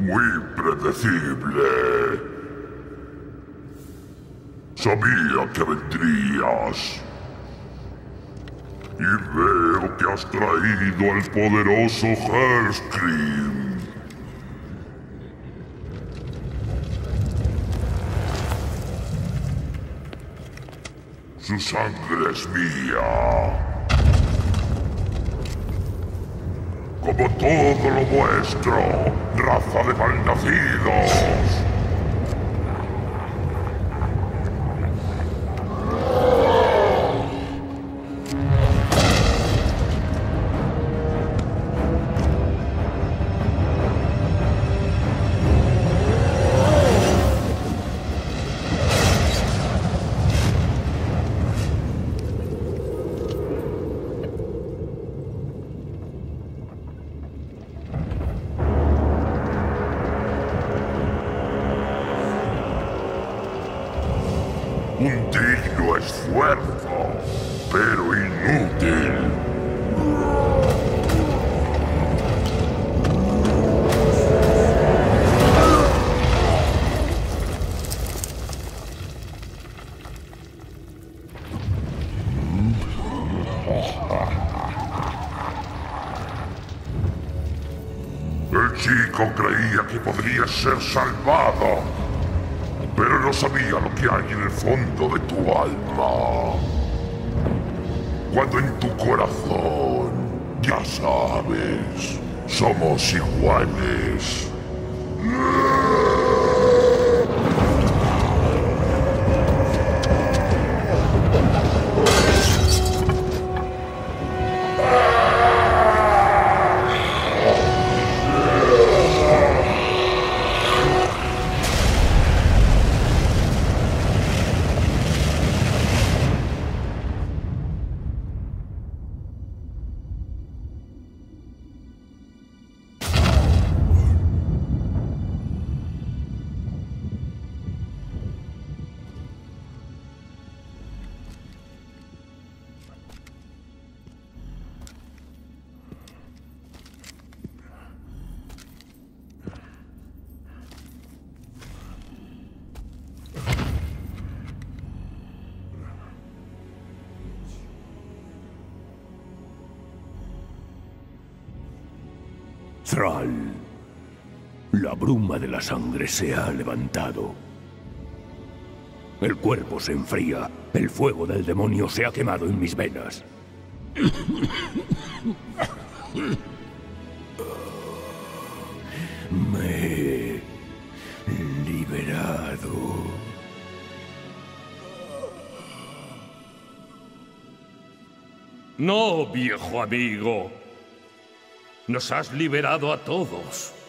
muy predecible. Sabía que vendrías. Y veo que has traído al poderoso Herscream. Su sangre es mía. Como todo lo vuestro, raza de malnacidos. Un digno esfuerzo, pero inútil. El chico creía que podría ser salvado, no sabía lo que hay en el fondo de tu alma. Cuando en tu corazón, ya sabes, somos iguales. La bruma de la sangre se ha levantado. El cuerpo se enfría. El fuego del demonio se ha quemado en mis venas. Me he liberado. No, viejo amigo. Nos has liberado a todos.